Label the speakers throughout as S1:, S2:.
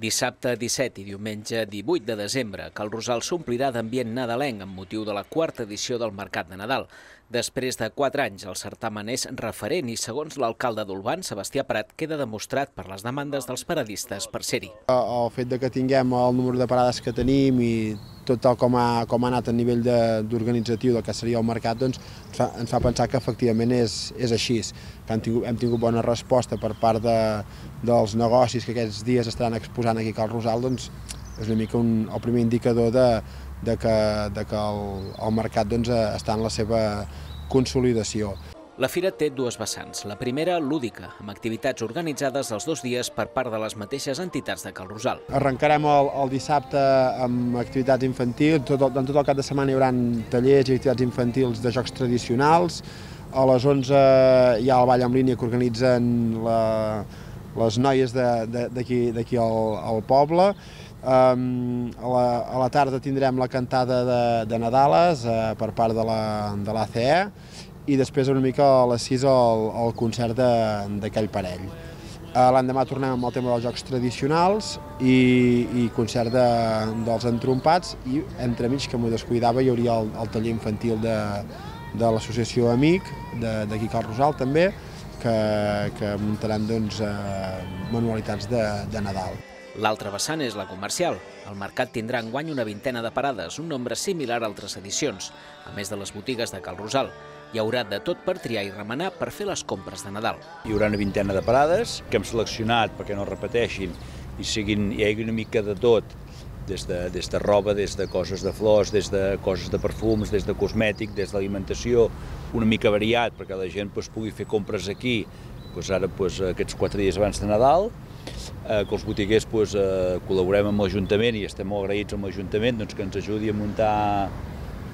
S1: Dissabte 17 i diumenge 18 de desembre, Cal Rosal s'omplirà d'ambient nadalenc amb motiu de la quarta edició del Mercat de Nadal. Després de 4 anys, el certamen és referent i, segons l'alcalde d'Olban, Sebastià Prat, queda demostrat per les demandes dels paradistes per ser-hi.
S2: El fet de que tinguem el número de parades que tenim i tot tal com ha, com ha anat a nivell d'organitzatiu del que seria el mercat, doncs ens fa, ens fa pensar que efectivament és, és així, que hem tingut, hem tingut bona resposta per part de, dels negocis que aquests dies estaran exposant aquí a Cal Rosal, doncs és una mica un, el primer indicador de, de que, de que el, el mercat doncs, està en la seva consolidació.
S1: La fira té dues vessants. La primera, lúdica, amb activitats organitzades els dos dies per part de les mateixes entitats de Cal Rosal.
S2: Arrencarem el, el dissabte amb activitats infantils, tot, el, tot el cap de setmana hi haurà tallers i activitats infantils de jocs tradicionals, a les 11 hi ha el ball en línia que organitzen la, les noies d'aquí al, al poble, Um, a, la, a la tarda tindrem la cantada de, de Nadales uh, per part de l'ACE la, i després una mica a les 6 el, el concert d'aquell parell. Uh, L'endemà tornem amb el tema dels jocs tradicionals i, i concert de, dels entrompats i entremig, que m'ho descuidava, hi hauria el, el taller infantil de, de l'associació Amic, d'aquí Cal Rosal també, que, que muntaran doncs, eh, manualitats de, de Nadal.
S1: L'altra vessant és la comercial. El mercat tindrà enguany una vintena de parades, un nombre similar a altres edicions, a més de les botigues de Cal Rosal. Hi haurà de tot per triar i remenar per fer les compres de Nadal.
S3: Hi haurà una vintena de parades que hem seleccionat perquè no repeteixin i siguin, hi hagi una mica de tot, des de, des de roba, des de coses de flors, des de coses de perfums, des de cosmètic, des d'alimentació, una mica variat perquè la gent pues, pugui fer compres aquí, pues, ara pues, aquests quatre dies abans de Nadal, eh, que els botiguers pues, eh, col·laborem amb l'Ajuntament i estem molt agraïts amb l'Ajuntament doncs, que ens ajudi a muntar,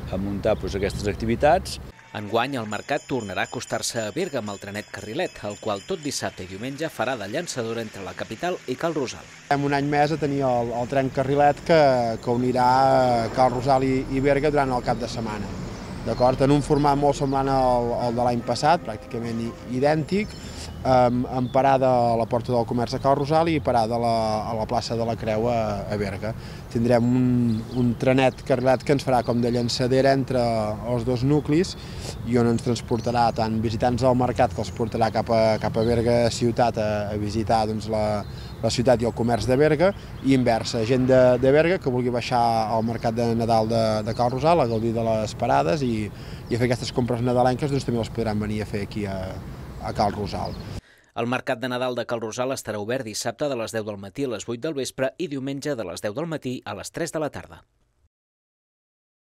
S3: a muntar pues, aquestes activitats.
S1: Enguany, el mercat tornarà a acostar-se a Berga amb el trenet Carrilet, el qual tot dissabte i diumenge farà de llançadora entre la capital i Cal Rosal.
S2: Hem un any més a tenir el, el tren Carrilet que, que unirà Cal Rosal i, i Berga durant el cap de setmana. D'acord? En un format molt semblant al, al de l'any passat, pràcticament idèntic, amb, amb parada a la Porta del Comerç a Cal Rosal i parada a la, a la plaça de la Creu a, a Berga. Tindrem un, un trenet carrilet que ens farà com de llançadera entre els dos nuclis i on ens transportarà tant visitants del mercat que els portarà cap a, cap a Berga ciutat a, a visitar doncs, la, la ciutat i el comerç de Berga i inversa, gent de, de Berga que vulgui baixar al mercat de Nadal de, de Cal Rosal a gaudir de les parades i, i a fer aquestes compres nadalenques doncs també les podran venir a fer aquí a, a Cal Rosal.
S1: El Mercat de Nadal de Cal Rosal estarà obert dissabte de les 10 del matí a les 8 del vespre i diumenge de les 10 del matí a les 3 de la tarda.